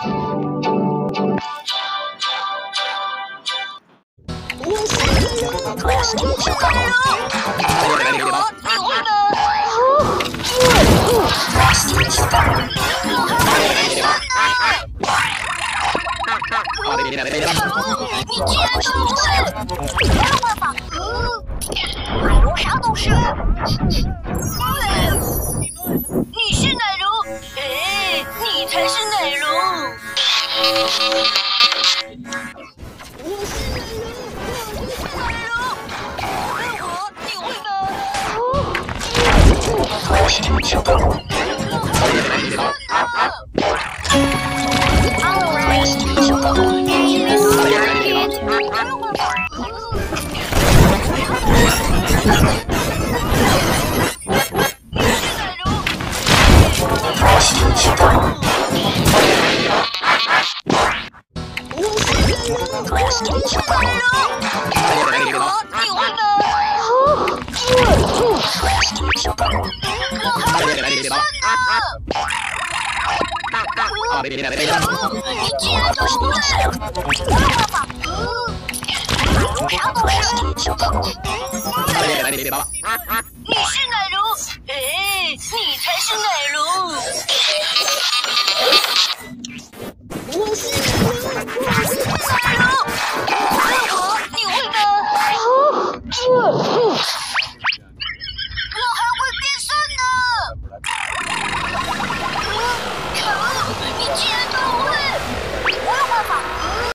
你居然都是，你居然都是，你你来路上都是，你你。我是奶龙，我是，到，玩游，你竟然都输了！爸爸，你是 Ooh.